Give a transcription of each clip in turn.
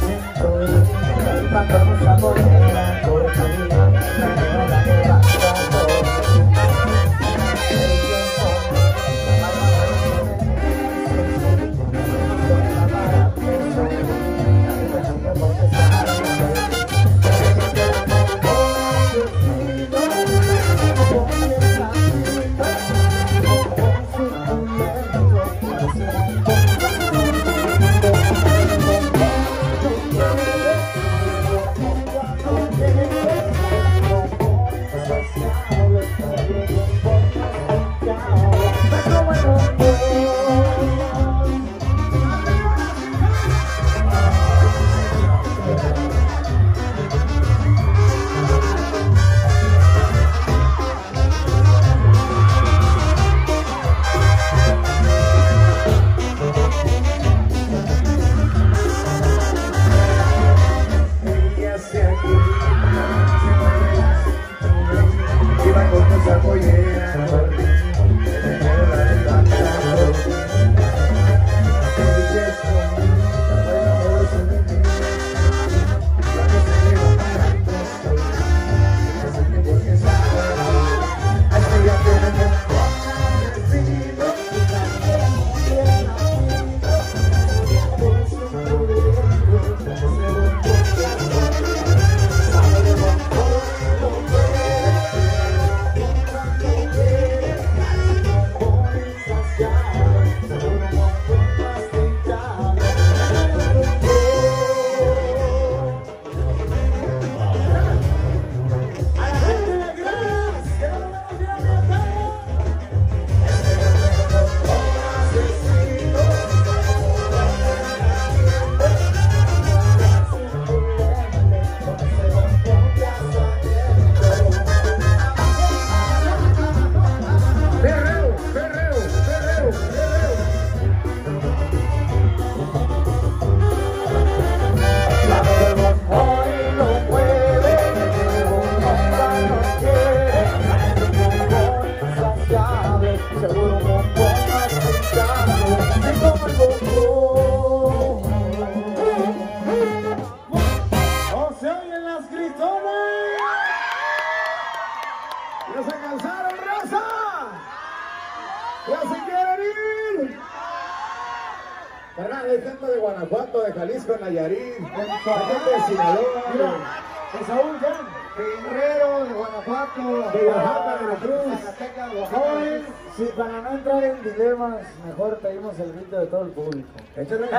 Yeah.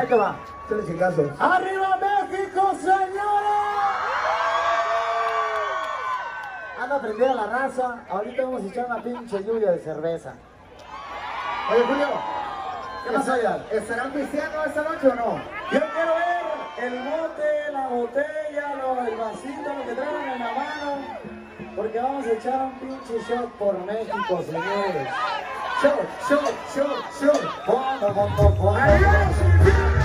Ahí que va. Tú le caso. ¡Arriba México, señores! Anda a aprender a la raza. Ahorita vamos a echar una pinche lluvia de cerveza. Oye, Julio. ¿Qué más allá? ¿Estarán pisteando esta noche o no? Yo quiero ver el bote, la botella, lo, el vasito, lo que traigan en la mano. Porque vamos a echar un pinche shot por México, señores. show, show, show, show. One, one, one, one.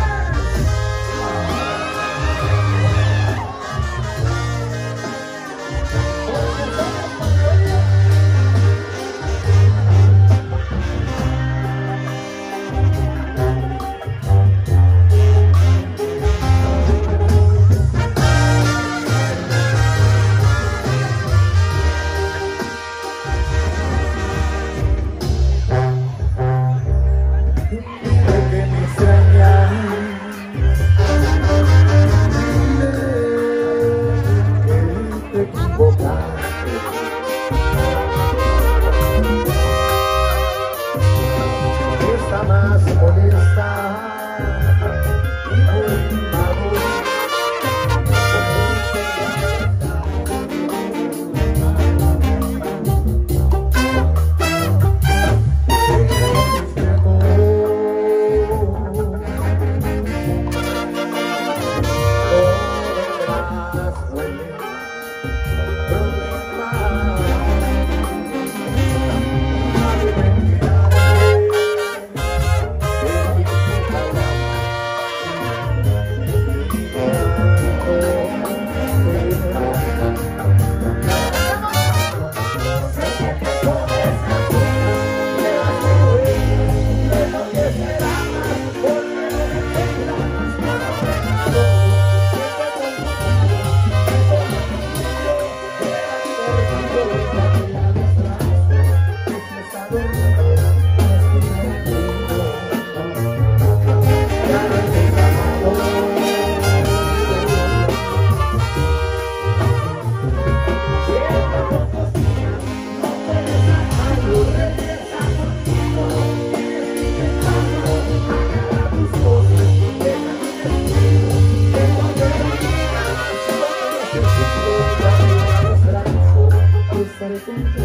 Gracias.